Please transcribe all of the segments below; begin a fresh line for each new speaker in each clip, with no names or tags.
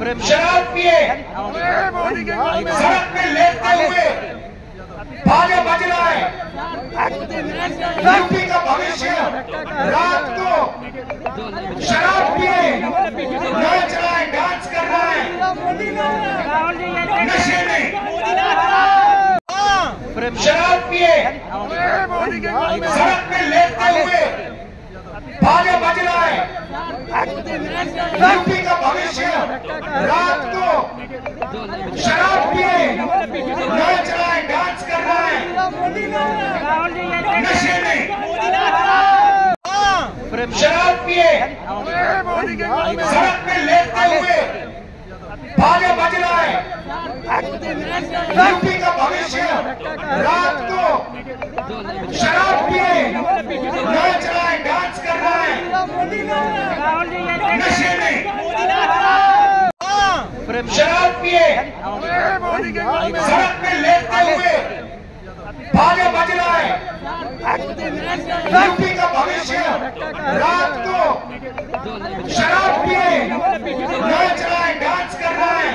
शराब पिए। सड़क में लेटते हुए बाजे बज रहा है। यूपी का भविष्य रात को शराब पिए। नाच रहा है डांस कर रहा है। नशे में। शराब पिए। सड़क में लेटते हुए बाजे बज रहा है। यूपी का भविष्य रात को शराब पिए नाच रहा है डांस कर रहा है नशे में शराब पिए सड़क में लेटते हुए बाजे बज रहा है यूपी का भविष्य रात को शराब पिए नाच रहा है डांस कर रहा है नशे में शराब पिए सड़क में लेटते हुए बाजे बज रहा है यूपी का भविष्य, रात को शराब पिए नाच रहा है डांस कर रहा है।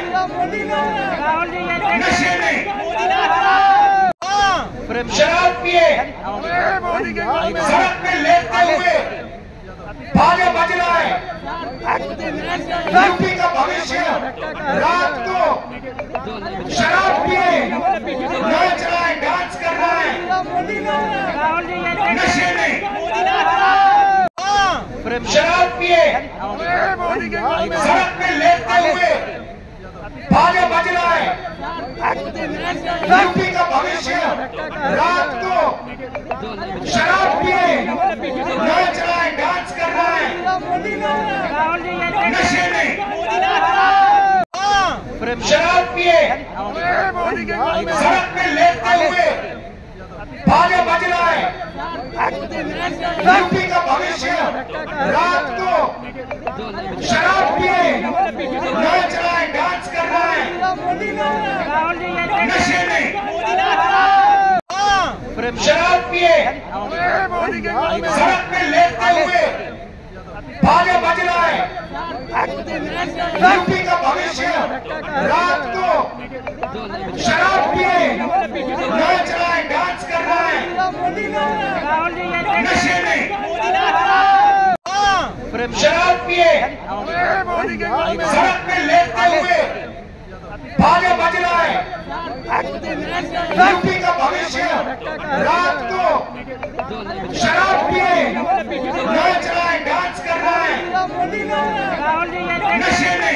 नशे में। शराब पिए। सड़क में लेटते हुए बाजे बज रहा है रात को शराब पिए नाच रहा है डांस कर रहा है। नशे में। शराब पिए, सड़क में लेटते हुए बाजे बज रहा है। यूपी का भविष्य, रात को शराब पिए नाच रहा है डांस कर रहा है नशे में शराब पिए सड़क में लेटते हुए बाजे बज रहा है। यूपी का भविष्य। रात को शराब पिए। नाच रहा है डांस कर रहा है। नशे में। शराब पिए। सड़क में लेटते हुए बाजे बज रहा है। रात को शराब पिए रहा है डांस कर रहा है नशे में शराब पिए सड़क में लेटते हुए बाजे बज रहा है यूपी का भविष्य रात को शराब पिए नाच रहा है डांस कर रहा है नशे में